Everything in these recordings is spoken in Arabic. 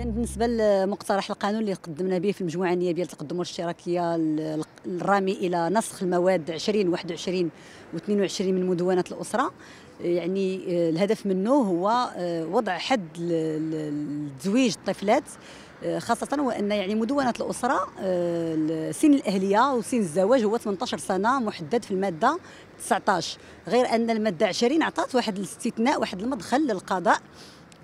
اذا بالنسبة لمقترح القانون اللي قدمنا به في المجموعة النيابية للتقدم والاشتراكيه الرامي إلى نسخ المواد 20 21 و22 من مدونة الأسرة. يعني آه، الهدف منه هو آه، وضع حد لتزويج الطفلات آه، خاصة وأن يعني مدونة الأسرة سن الأهلية وسن الزواج هو 18 سنة محدد في المادة 19 غير أن المادة 20 أعطت واحد الاستثناء واحد المدخل للقضاء.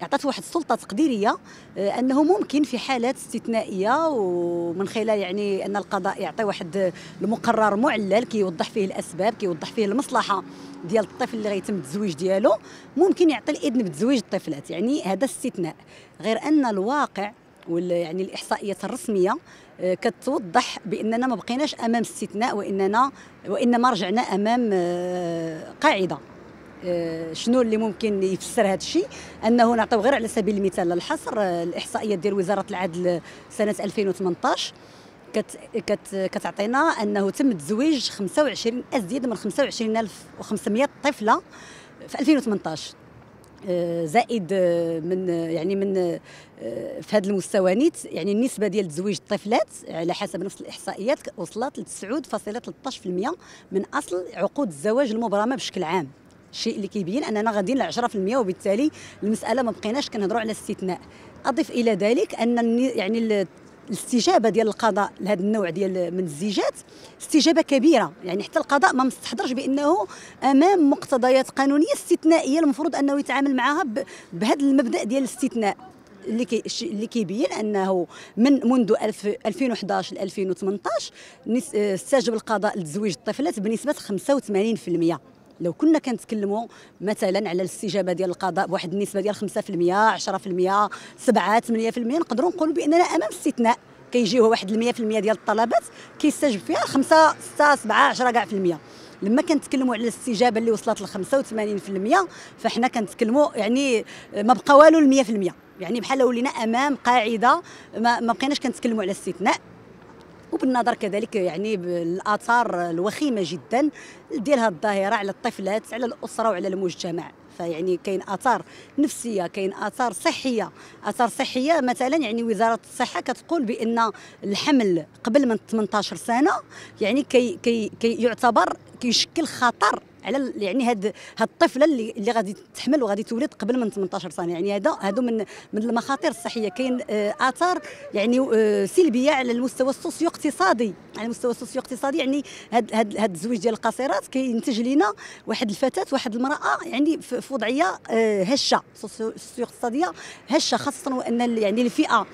اعطت واحد السلطة تقديرية آه، أنه ممكن في حالات استثنائية ومن خلال يعني أن القضاء يعطي واحد المقرر معلل كيوضح فيه الأسباب كيوضح فيه المصلحة ديال الطفل اللي غيتم التزويج ديالو ممكن يعطي الإذن بتزويج الطفلات. يعني هذا استثناء. غير أن الواقع يعني الإحصائيات الرسمية آه، كتوضح بأننا ما بقيناش أمام استثناء واننا وإنما رجعنا أمام آه، قاعدة. شنو اللي ممكن يفسر هذا الشيء؟ أنه نعطيو غير على سبيل المثال الحصر آه، الاحصائيات ديال وزارة العدل سنة 2018 كت كت كتعطينا أنه تم تزويج 25 أزيد من 25500 طفلة في 2018 آه، زائد من يعني من في هذه المستويات يعني النسبة ديال تزويج الطفلات على حسب نفس الإحصائيات وصلت ل 9.13% من أصل عقود الزواج المبرمة بشكل عام. الشيء اللي كيبين أننا غاديين ل 10% وبالتالي المسألة ما بقيناش كنهضروا على استثناء. اضف إلى ذلك أن يعني الاستجابة ديال القضاء لهذا النوع ديال من الزيجات استجابة كبيرة. يعني حتى القضاء ما مستحضرش بأنه أمام مقتضيات قانونية استثنائية المفروض أنه يتعامل معها بهذا المبدأ ديال الاستثناء. اللي اللي كيبين أنه من منذ 2011 ل 2018 استجاب القضاء لتزويج الطفلات بنسبة 85% لو كنا كنتكلموا مثلا على الاستجابة ديال القضاء بواحد النسبة ديال 5% 10% 7 8% نقدروا نقولوا بأننا أمام استثناء. كيجيو واحد 100% ديال الطلبات كيستجب فيها 5 6 7 10 كاع في المية. لما كنتكلموا على الاستجابة اللي وصلت ل 85% فاحنا كنتكلموا يعني ما بقى والو ل 100% يعني بحال ولينا أمام قاعدة ما بقيناش كنتكلموا على استثناء. وبالنظر كذلك يعني الاثار الوخيمة جدا ديال هذه الظاهرة على الطفلات على الأسرة وعلى المجتمع. فيعني كاين آثار نفسية كاين آثار صحية. آثار صحية مثلا يعني وزارة الصحة كتقول بأن الحمل قبل من 18 سنة يعني كي كي, كي يعتبر كيشكل خطر على يعني هاد هاد الطفلة اللي اللي غادي تحمل وغادي تولد قبل من 18 سنة. يعني هذا هادو من من المخاطر الصحية. كاين آه، آثار يعني آه، سلبية على المستوى السوسيو اقتصادي على المستوى السوسيو اقتصادي يعني هاد هاد هاد الزواج ديال القاصرات كينتج لنا واحد الفتاة واحد المرأة يعني في وضعية آه، هشة سوسيو اقتصاديه هشة خاصة وأن يعني الفئة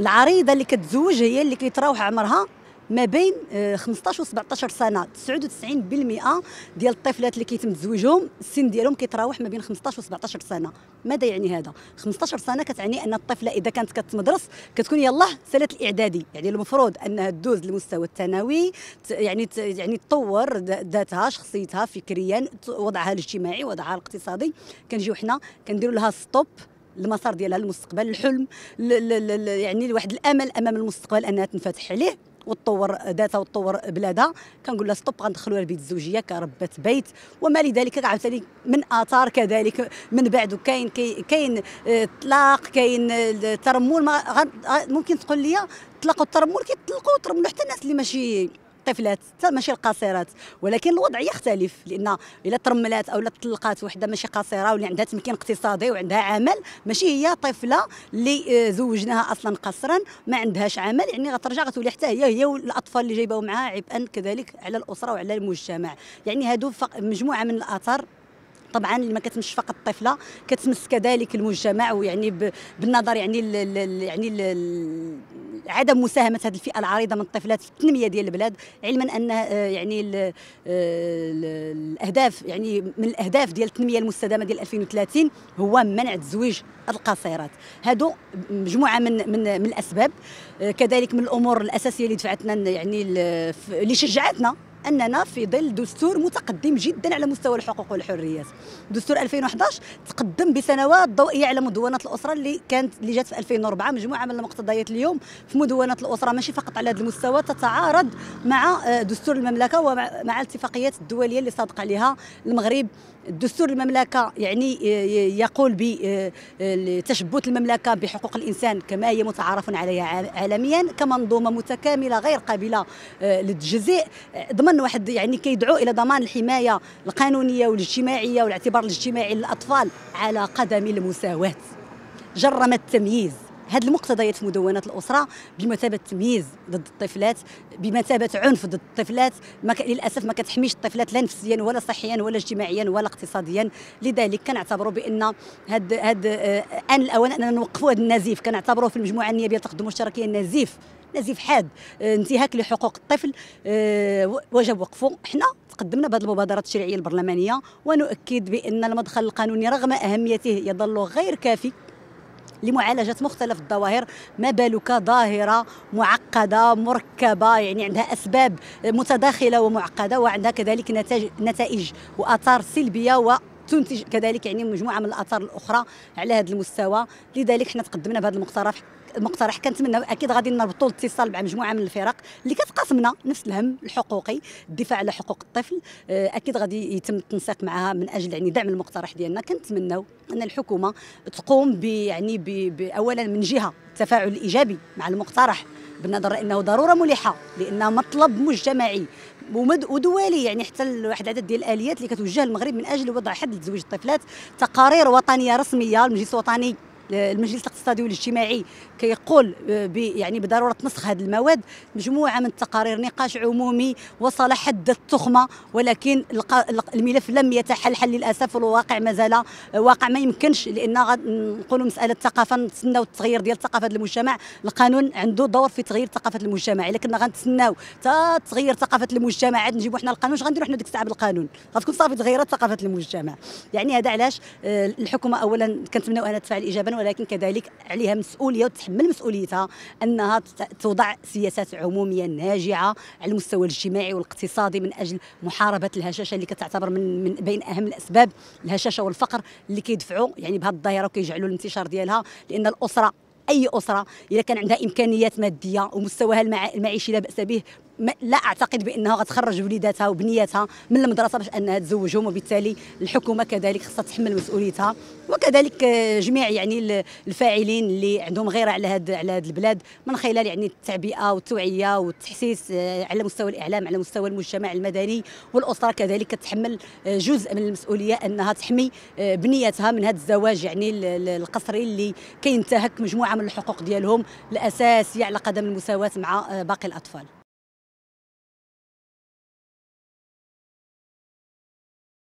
العريضة اللي كتزوج هي اللي كيتراوح عمرها. ما بين 15 و 17 سنه 99% ديال الطفلات اللي كيتم تزويجهم السن ديالهم كيتراوح ما بين 15 و 17 سنة. ماذا يعني هذا؟ 15 سنة كتعني أن الطفلة إذا كانت كتمدرس كتكون يلاه سنه الإعدادي. يعني المفروض أنها تدوز للمستوى الثانوي يعني يعني تطور ذاتها شخصيتها فكريا وضعها الاجتماعي وضعها الاقتصادي. كنجيو حنا كنديروا لها ستوب المسار ديالها المستقبل الحلم يعني واحد الأمل أمام المستقبل أنها تنفتح عليه. وتطور ذاتها وتطور بلادها كنقول لها stop غندخلوا البيت الزوجية كربة بيت وما لذلك عاوتاني من آثار كذلك من بعد. كاين كاين اطلاق آه، كاين الترمل ممكن تقول لي طلقوا الترمل كيطلقوا الترمل حتى الناس اللي ماشي الطفلات حتى ماشي القاصرات. ولكن الوضع يختلف لأن إلا ترملات أو طلقات وحدة ماشي قاصرة واللي عندها تمكين اقتصادي وعندها عمل ماشي هي طفلة اللي آه، زوجناها أصلا قصرا ما عندهاش عمل يعني غترجع غتولي حتى هي هي والأطفال اللي جايبهم معها عبئا كذلك على الأسرة وعلى المجتمع. يعني هادو مجموعة من الاثار طبعا اللي ما كتمش فقط الطفلة كتمس كذلك المجتمع ويعني بالنظر يعني ال يعني ال عدم مساهمة هذه الفئة العريضة من الطفلات في التنمية ديال البلاد علما أن آه، يعني ال ال آه، الأهداف يعني من الأهداف ديال التنمية المستدامة ديال 2030 هو منع تزويج القاصرات هادو مجموعة من من من الأسباب. آه، كذلك من الأمور الأساسية اللي دفعتنا يعني اللي شجعتنا أننا في ظل دستور متقدم جدا على مستوى الحقوق والحريات. دستور 2011 تقدم بسنوات ضوئيه على مدونه الأسرة اللي كانت اللي جات في 2004 مجموعة من المقتضيات اليوم في مدونة الأسرة ماشي فقط على هذا المستوى تتعارض مع آه، دستور المملكة ومع الاتفاقيات الدولية اللي صادق عليها المغرب. دستور المملكة يعني يقول بتشبث المملكة بحقوق الإنسان كما هي متعارف عليها عالميا كمنظومة متكاملة غير قابلة للتجزئ. ضمن واحد يعني كيدعو إلى ضمان الحماية القانونية والاجتماعية والاعتبار الاجتماعي للأطفال على قدم المساواة. جرم التمييز. هذه المقتضيات في مدونات الأسرة بمثابة تمييز ضد الطفلات بمثابة عنف ضد الطفلات. ما ك... للأسف ما كتحميش الطفلات لا نفسيا ولا صحيا ولا اجتماعيا ولا اقتصاديا. لذلك كنعتبروا بأن هاد هاد آه أن الأوان أننا نوقفوا هذا النزيف. كنعتبروه في المجموعة النيابية للتقدم الاشتراكيه نزيف نزيف حاد آه انتهاك لحقوق الطفل آه وجب وقفه. حنا تقدمنا بهذه المبادرات التشريعيه البرلمانية ونؤكد بأن المدخل القانوني رغم أهميته يظل غير كافي. لمعالجة مختلف الظواهر. ما بالك؟ ظاهرة معقدة مركبة يعني عندها أسباب متداخلة ومعقدة وعندها كذلك نتائج نتائج وآثار سلبية و تنتج كذلك يعني مجموعة من الآثار الأخرى على هذا المستوى. لذلك حنا تقدمنا بهذا المقترح. المقترح كنتمنى أكيد غادي نربطوا الاتصال مع مجموعة من الفرق اللي كتقاسمنا نفس الهم الحقوقي الدفاع على حقوق الطفل. أكيد غادي يتم التنسيق معها من أجل يعني دعم المقترح ديالنا. كنتمناو أن الحكومة تقوم ب يعني ب اولا من جهة التفاعل الإيجابي مع المقترح بالنظر إنه ضرورة ملحة لأنه مطلب مجتمعي ودولي يعني حتى واحد العدد ديال الآليات اللي كتوجه المغرب من أجل وضع حد لتزويج الطفلات. تقارير وطنية رسمية المجلس الوطني المجلس الاقتصادي والاجتماعي كيقول يعني بضرورة نسخ هذه المواد مجموعة من التقارير نقاش عمومي وصل حد التخمة ولكن الملف لم يتحلحل للأسف والواقع مازال واقع ما يمكنش لأن نقولوا مسألة ثقافة نتسناو التغيير ديال ثقافة المجتمع. القانون عنده دور في تغيير ثقافة المجتمع الا كنا غنتسناو حتى تغيير ثقافة المجتمع. عاد نجيبوا حنا القانون اش غنديروا حنا ديك الساعة بالقانون؟ غتكون صافي تغيرت ثقافة المجتمع. يعني هذا علاش الحكومة اولا كنتمناو انها تفعل ايجابا ولكن كذلك عليها مسؤولية وتحمل مسؤوليتها أنها توضع سياسات عمومية ناجعة على المستوى الاجتماعي والاقتصادي من أجل محاربة الهشاشة اللي كتعتبر من, من بين أهم الأسباب الهشاشة والفقر اللي كيدفعوا يعني بهذه الظاهرة وكيجعلوا الانتشار ديالها لأن الأسرة أي أسرة إذا كان عندها إمكانيات مادية ومستواها المعيشي لا بأس به لا أعتقد بأنها غتخرج وليداتها وبنياتها من المدرسة باش أنها تزوجهم وبالتالي الحكومة كذلك خصها تحمل مسؤوليتها. وكذلك جميع يعني الفاعلين اللي عندهم غيره على هذا على هذا البلاد من خلال يعني التعبئة والتوعية والتحسيس على مستوى الإعلام على مستوى المجتمع المدني. والأسرة كذلك كتحمل جزء من المسؤولية أنها تحمي بنيتها من هذا الزواج يعني القسري اللي كينتهك مجموعة من الحقوق ديالهم الاساسيه على قدم المساواة مع باقي الأطفال.